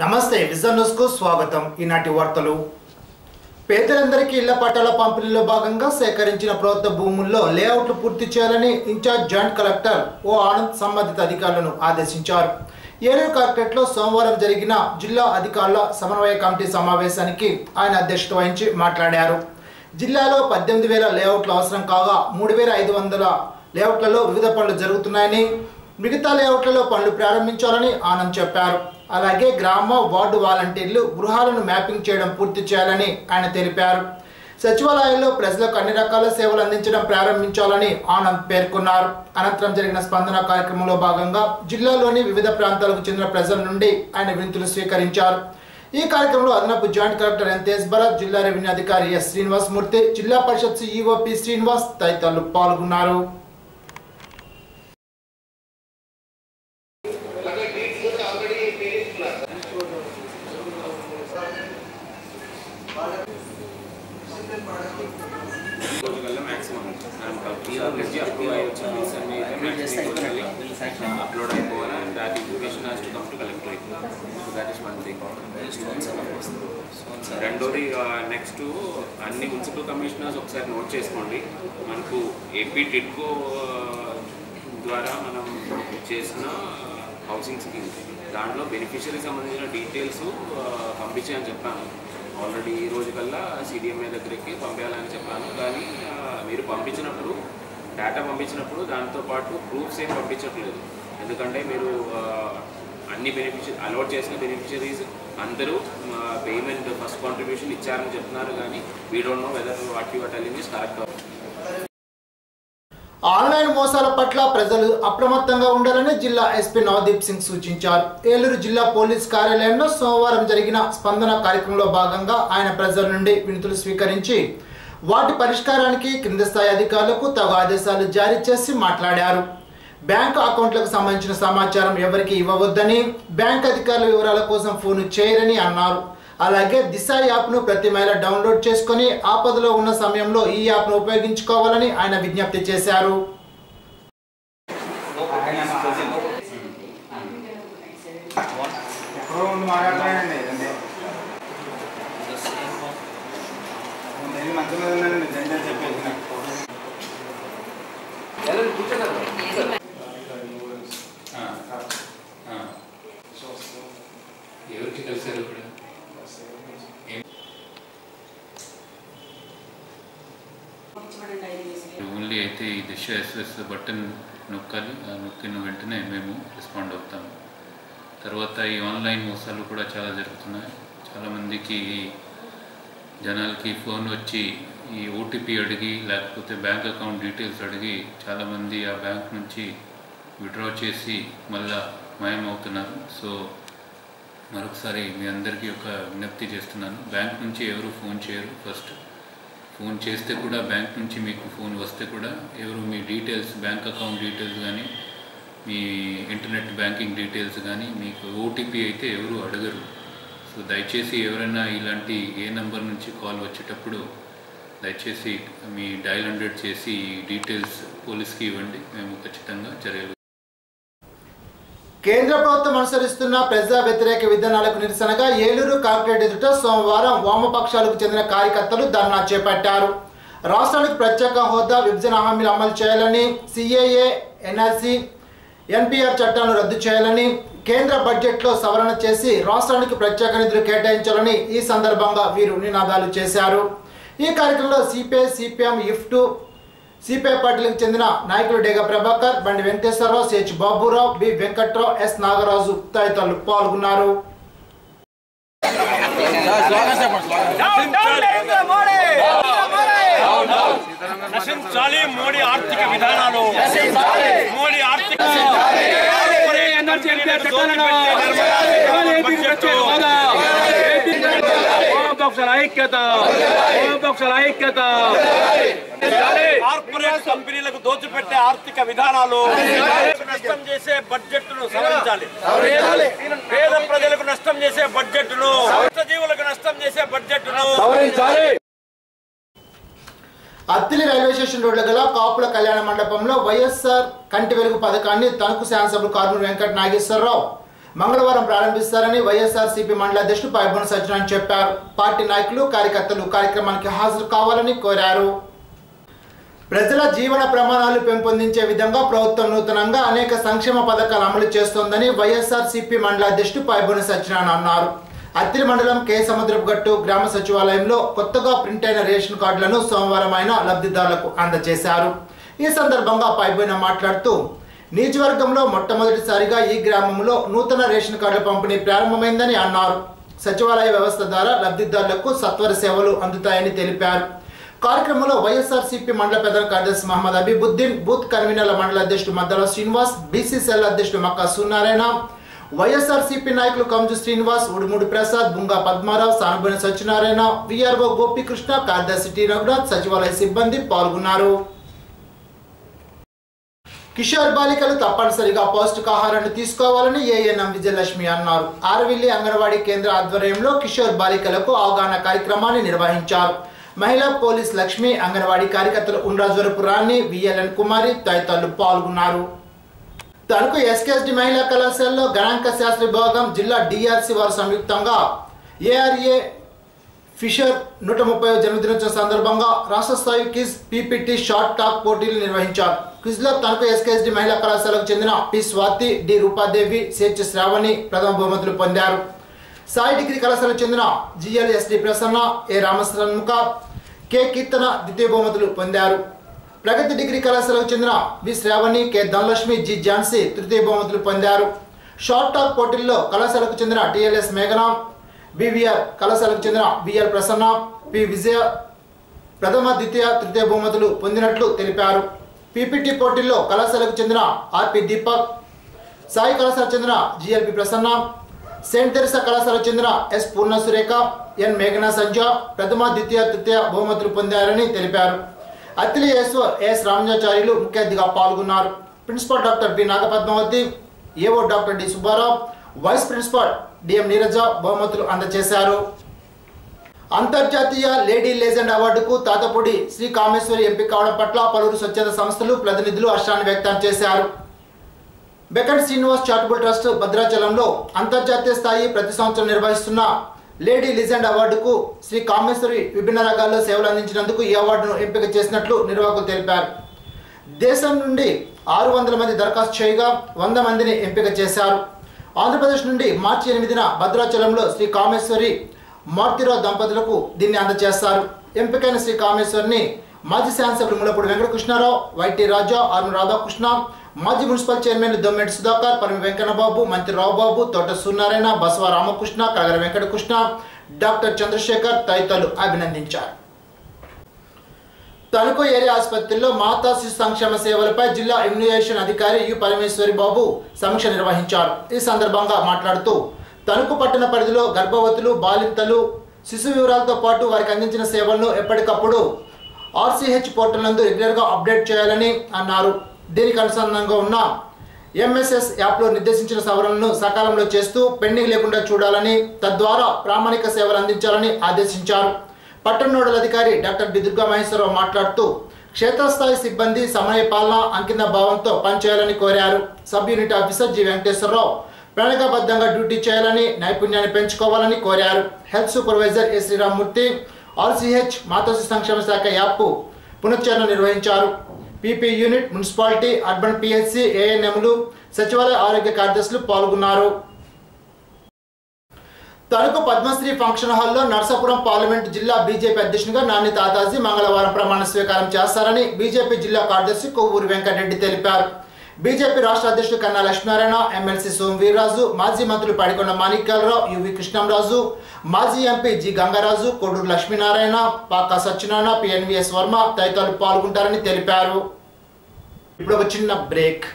నమస్తే విజన్ న్యూస్కు స్వాగతం. ఈనాటి వార్తలు. పేదలందరికీ ఇళ్ళ పట్టాల పంపిణీలో భాగంగా సేకరించిన ప్రభుత్వ భూముల్లో లేఅవుట్లు పూర్తి చేయాలని in-charge joint collector O Anand సంబంధిత అధికారులను ఆదేశించారు. ఏలూరు కలెక్టరేట్లో సోమవారం జరిగిన జిల్లా అధికారుల సమన్వయ కమిటీ సమావేశానికి ఆయన అధ్యక్షత వహించి మాట్లాడారు. జిల్లాలో పద్దెనిమిది వేల లేఅవుట్లు అవసరం కాగా మూడు వేల ఐదు వందల లేఅవుట్లలో వివిధ పనులు జరుగుతున్నాయని మిగతా లేఅవుట్లలో పనులు ప్రారంభించాలని ఆనంద్ చెప్పారు. అలాగే గ్రామ వార్డు వాలంటీర్లు గృహాలను మ్యాపింగ్ చేయడం పూర్తి చేయాలని ఆయన తెలిపారు. సచివాలయంలో ప్రజలకు అన్ని రకాల సేవలు అందించడం ప్రారంభించాలని ఆనంద్ పేర్కొన్నారు. అనంతరం జరిగిన స్పందన కార్యక్రమంలో భాగంగా జిల్లాలోని వివిధ ప్రాంతాలకు చెందిన ప్రజల నుండి ఆయన వినతులు స్వీకరించారు. ఈ కార్యక్రమంలో అదనపు joint collector N Tej Bharat జిల్లా రెవెన్యూ అధికారి ఎస్ శ్రీనివాస్ మూర్తి జిల్లా పరిషత్ సిఇఓ పి శ్రీనివాస్ తదితరులు పాల్గొన్నారు. అప్లోడ్ అయిపోవాలి and that information has to come రెండోది uh, నెక్స్ట్ అన్ని మున్సిపల్ కమిషనర్స్ ఒకసారి నోట్ చేసుకోండి. మనకు ఏపీ టిడ్కో uh, ద్వారా మనం చేసిన uh, హౌసింగ్ స్కీమ్ దాంట్లో బెనిఫిషరీ సంబంధించిన డీటెయిల్స్ పంపించాయని చెప్పాను. ఆల్రెడీ ఈ రోజు కల్లా సిడిఎంఏ దగ్గరికి పంపించాలని చెప్పాను. కానీ మీరు పంపించినప్పుడు డేటా పంపించినప్పుడు దాంతో పాటు ప్రూఫ్స్ ఏం పంపించట్లేదు. ఎందుకంటే మీరు అన్ని బెనిఫిషరీ అలౌట్ చేసిన బెనిఫిషరీస్ అందరూ పేమెంట్ ఫస్ట్ కాంట్రిబ్యూషన్ ఇచ్చారని చెప్తున్నారు కానీ we don't know whether what you telling is correct online మోసాల పట్ల ప్రజలు అప్రమత్తంగా ఉండాలని జిల్లా ఎస్పీ నవదీప్ సింగ్ సూచించారు. ఏలూరు జిల్లా పోలీస్ కార్యాలయంలో సోమవారం జరిగిన స్పందన కార్యక్రమంలో భాగంగా ఆయన ప్రజల నుండి వినతులు స్వీకరించి వాటి పరిష్కారానికి కింద స్థాయి అధికారులకు తగు ఆదేశాలు జారీ చేసి మాట్లాడారు. బ్యాంకు అకౌంట్లకు సంబంధించిన సమాచారం ఎవరికి ఇవ్వవద్దని బ్యాంక్ అధికారుల వివరాల కోసం ఫోన్ చేయరని అన్నారు. అలాగే దిశ యాప్ను ప్రతి మహిళ డౌన్లోడ్ చేసుకొని ఆపదలో ఉన్న సమయంలో ఈ యాప్ను ఉపయోగించుకోవాలని ఆయన విజ్ఞప్తి చేశారు. మాట్లాడతానండి ఇదండి నేను మంచి మీద చెప్పేసి ఎవరికి కలిసారు ఇప్పుడు ఓన్లీ అయితే ఈ దిశ ఎస్ఎస్ బటన్ నొక్కాలి. ఆ నొక్కిన వెంటనే మేము రెస్పాండ్ అవుతాము. తర్వాత ఈ ఆన్లైన్ మోసాలు కూడా చాలా జరుగుతున్నాయి. చాలామందికి జనాలకి ఫోన్ వచ్చి ఈ ఓటీపీ అడిగి లేకపోతే బ్యాంక్ అకౌంట్ డీటెయిల్స్ అడిగి చాలామంది ఆ బ్యాంక్ నుంచి విడ్రా చేసి మళ్ళా మాయమవుతున్నారు. సో మరొకసారి మీ అందరికీ ఒక విజ్ఞప్తి చేస్తున్నాను. బ్యాంక్ నుంచి ఎవరు ఫోన్ చేయరు ఫస్ట్. ఫోన్ చేస్తే కూడా బ్యాంక్ నుంచి మీకు ఫోన్ వస్తే కూడా ఎవరు మీ డీటెయిల్స్ బ్యాంక్ అకౌంట్ డీటెయిల్స్ కానీ మీ ఇంటర్నెట్ బ్యాంకింగ్ డీటెయిల్స్ కానీ మీకు ఓటీపీ అయితే ఎవరు అడగరు. సో దయచేసి ఎవరైనా ఇలాంటి ఏ నెంబర్ నుంచి కాల్ వచ్చేటప్పుడు దయచేసి మీ డైల్ హండ్రెడ్ చేసి డీటెయిల్స్ పోలీస్కి ఇవ్వండి. మేము ఖచ్చితంగా చర్యలు కేంద్ర ప్రభుత్వం అనుసరిస్తున్న ప్రజా వ్యతిరేక విధానాలకు నిరసనగా ఏలూరు కార్పొరేట్ ఎదుట సోమవారం వామపక్షాలకు చెందిన కార్యకర్తలు ధర్నా చేపట్టారు. రాష్ట్రానికి ప్రత్యేక హోదా విభజన హామీలు అమలు చేయాలని సిఏఏ ఎన్ఆర్సీ ఎన్పిఆర్ చట్టాలను రద్దు చేయాలని కేంద్ర బడ్జెట్లో సవరణ చేసి రాష్ట్రానికి ప్రత్యేక నిధులు కేటాయించాలని ఈ సందర్భంగా వీరు నినాదాలు చేశారు. ఈ కార్యక్రమంలో సిపిఐ సిపిఎం ఇఫ్టు సిపిఐ పార్టీలకు చెందిన నాయకులు Dega Prabhakar Bandi Venkateswararao CH Baburao B Venkatrao S Nagaraju తదితరులు పాల్గొన్నారు. నశించాలి మోడీ ఆర్థిక విధానాలు. వామపక్షాల ఐక్యత ఐక్యత కార్పొరేట్ కంపెనీలకు దోచిపెట్టే ఆర్థిక విధానాలు నష్టం చేసే బడ్జెట్ను సవరించాలి. పేద ప్రజలకు నష్టం చేసే బడ్జెట్ను జీవులకు నష్టం చేసే బడ్జెట్ను అత్తిలి రైల్వే స్టేషన్ రోడ్ల గల కాపుల కళ్యాణ మండపంలో వైఎస్ఆర్ కంటి వెలుగు పథకాన్ని తణుకు శాసనసభ్యులు కార్మూరు వెంకట నాగేశ్వరరావు మంగళవారం ప్రారంభిస్తారని వైఎస్ఆర్సీపీ మండల అధ్యక్షుడు పైబొన సత్యనారాయణ చెప్పారు. పార్టీ నాయకులు కార్యకర్తలు కార్యక్రమానికి హాజరు కావాలని కోరారు. ప్రజల జీవన ప్రమాణాలు పెంపొందించే విధంగా ప్రభుత్వం నూతనంగా అనేక సంక్షేమ పథకాలు అమలు చేస్తోందని వైఎస్ఆర్ సిపి మండల అధ్యక్షుడు పైబొని సత్యనారాయణ అన్నారు. అత్తిలి మండలం కే సముద్రపుగట్టు గ్రామ సచివాలయంలో కొత్తగా ప్రింట్ అయిన రేషన్ కార్డులను సోమవారం ఆయన లబ్ధిదారులకు అందజేశారు. ఈ సందర్భంగా పైబోయిన మాట్లాడుతూ నియోజకవర్గంలో మొట్టమొదటిసారిగా ఈ గ్రామంలో నూతన రేషన్ కార్డుల పంపిణీ ప్రారంభమైందని అన్నారు. సచివాలయ వ్యవస్థ ద్వారా లబ్ధిదారులకు సత్వర సేవలు అందుతాయని తెలిపారు. కార్యక్రమంలో వైఎస్ఆర్సీపీ మండల ప్రధాన కార్యదర్శి మహమ్మద్ అబీబుద్దీన్ బూత్ కన్వీనర్ల మండల అధ్యక్షుడు మద్దల శ్రీనివాస్ బీసీసీఎల్ అధ్యక్షుడు మక్కా సూనారాయణ వైఎస్ఆర్సీపీ నాయకులు కంజు శ్రీనివాస్ ఉడుముడి ప్రసాద్ బుంగా పద్మారావు సానుభూని సత్యనారాయణ విఆర్ఓ గోపీకృష్ణ కార్యదర్శి టి. రఘునాథ్ సచివాలయ సిబ్బంది పాల్గొన్నారు. కిషోర్ బాలికలు తప్పనిసరిగా పౌష్టికాహారాన్ని తీసుకోవాలని ఏఎన్ఎం విజయలక్ష్మి అన్నారు. ఆరవిల్లి అంగన్వాడీ కేంద్ర ఆధ్వర్యంలో కిషోర్ బాలికలకు అవగాహన కార్యక్రమాన్ని నిర్వహించారు. మహిళా పోలీస్ లక్ష్మి అంగన్వాడీ కార్యకర్తలు ఉండ్రాజ్వరపు రాణి విఎల్ఎన్ కుమారి తదితరులు పాల్గొన్నారు. తణుకు ఎస్కేఎస్డి మహిళా కళాశాలలో గణాంక శాస్త్ర విభాగం జిల్లా డిఆర్సి వారు సంయుక్తంగా ఏఆర్ఏ ఫిషర్ నూట ముప్పై జన్మదినోత్సవం సందర్భంగా రాష్ట్ర స్థాయి క్విజ్ పీపీటీ షార్ట్ టాక్ పోటీలు నిర్వహించారు. క్విజ్లో తణుకు ఎస్కేఎస్డి మహిళా కళాశాలకు చెందిన పి స్వాతి డి రూపాదేవి సేచ్ శ్రావణి ప్రథమ బహుమతులు పొందారు. సాయి డిగ్రీ కళాశాలకు చెందిన జిఎల్ఎస్డి ప్రసన్న ఏ రామశ్రన్ముఖ కె కీర్తన ద్వితీయ బహుమతులు పొందారు. ప్రగతి డిగ్రీ కళాశాలకు చెందిన V. Sravani K. Dhanalakshmi G. Jhansi తృతీయ బహుమతులు పొందారు. షార్ట్ టాక్ పోటీల్లో కళాశాలకు చెందిన టిఎల్ఎస్ మేఘన బీవీఆర్ కళాశాలకు చెందిన బిఆర్ ప్రసన్న పి విజయ ప్రథమ ద్వితీయ తృతీయ బహుమతులు పొందినట్లు తెలిపారు. పీపీటీ పోటీల్లో కళాశాలకు చెందిన ఆర్పి దీపక్ సాయి కళాశాలకు చెందిన జిఎల్పి ప్రసన్న సెయింట్ తెరిసా కళాశాలకు చెందిన ఎస్. పూర్ణ సురేఖ ఎన్. మేఘనా సంజ ప్రథమ ద్వితీయ తృతీయ బహుమతులు పొందారని తెలిపారు. అత్తిలి ఎస్ఓ ఎస్ రామజాచార్యులు ముఖ్య అతిథిగా పాల్గొన్నారు. Principal doctor B Nagapadmavathi AO doctor D Subbarao vice principal DM Neeraja బహుమతులు అందజేశారు. అంతర్జాతీయ లేడీ లెజెండ్ అవార్డుకు తాతపూడి శ్రీ కామేశ్వరి ఎంపిక కావడం పట్ల పలువురు స్వచ్ఛంద సంస్థలు ప్రతినిధులు హర్షాన్ని వ్యక్తం చేశారు. బెకన్ శ్రీనివాస్ చారిటబుల్ ట్రస్ట్ భద్రాచలంలో అంతర్జాతీయ స్థాయి ప్రతి సంవత్సరం నిర్వహిస్తున్న లేడీ లిజెండ్ అవార్డుకు శ్రీ కామేశ్వరి విభిన్న రంగాల్లో సేవలు అందించినందుకు ఈ అవార్డును ఎంపిక చేసినట్లు నిర్వాహకులు తెలిపారు. దేశం నుండి ఆరు వందల మంది దరఖాస్తు చేయగా వంద మందిని ఎంపిక చేశారు. ఆంధ్రప్రదేశ్ నుండి మార్చి ఎనిమిదిన భద్రాచలంలో శ్రీ కామేశ్వరి మార్తిరావు దంపతులకు దీన్ని అందజేస్తారు ఎంపికైన శ్రీ కామేశ్వరిని మాజీ శాసనసభ్యులు ములపూడి వెంకటకృష్ణారావు వైటి రాజా ఆర్మి రాధాకృష్ణ మాజీ municipal chairman Dommeti Sudhakar Parami Venkannababu Mantri Raobabu Thota Suryanarayana Basava Ramakrishna Kagara Venkatakrishna doctor Chandrasekhar తదితరులు అభినందించారు. తణుకు ఏరియా ఆసుపత్రిలో మాతా శిశు సంక్షేమ సేవలపై జిల్లా ఇమ్యునైజేషన్ అధికారి యు పరమేశ్వరి బాబు సమీక్ష నిర్వహించారు. ఈ సందర్భంగా మాట్లాడుతూ తణుకు పట్టణ పరిధిలో గర్భవతులు బాలింతలు శిశు వివరాలతో పాటు వారికి అందించిన సేవలను ఎప్పటికప్పుడు ఆర్సీహెచ్ పోర్టల్ నందు రెగ్యులర్గా అప్డేట్ చేయాలని అన్నారు. దీనికి అనుసంధానంగా ఉన్న ఎంఎస్ఎస్ యాప్లో నిర్దేశించిన సవరణలను సకాలంలో చేస్తూ పెండింగ్ లేకుండా చూడాలని తద్వారా ప్రామాణిక సేవలు అందించాలని ఆదేశించారు. పట్టణ నోడల్ అధికారి డాక్టర్ బిదుర్గా మహేశ్వరరావు మాట్లాడుతూ క్షేత్రస్థాయి సిబ్బంది సమయ పాలన అంకిత భావంతో పనిచేయాలని కోరారు. Sub unit officer G Venkateswararao ప్రణాళికాబద్ధంగా డ్యూటీ చేయాలని నైపుణ్యాన్ని పెంచుకోవాలని కోరారు. Health supervisor S Sriramamurthy RCH మాతృ సంక్షేమ శాఖ యాప్ పునశ్చరణ నిర్వహించారు. PP unit municipality urban PHC ఏఎన్ఎంలు సచివాలయ ఆరోగ్య కార్యదర్శులు పాల్గొన్నారు. తణుకు పద్మశ్రీ ఫంక్షన్ హాల్లో నర్సాపురం పార్లమెంటు జిల్లా బీజేపీ అధ్యక్షునిగా నాని తాతాజీ మంగళవారం ప్రమాణ స్వీకారం చేస్తారని బీజేపీ జిల్లా కార్యదర్శి కొవ్వూరు వెంకటరెడ్డి తెలిపారు. బీజేపీ రాష్ట్ర అధ్యక్షుడు కన్నా లక్ష్మీనారాయణ ఎమ్మెల్సీ సోమ్ వీర్రాజు మాజీ మంత్రులు పడికొండ మాణిక్యాలరావు యువి కృష్ణంరాజు మాజీ MP G Gangaraju Koduru Lakshminarayana Paka Satyanarayana PNVS Varma తదితరులు పాల్గొంటారని తెలిపారు. ఇప్పుడు ఒక చిన్న బ్రేక్.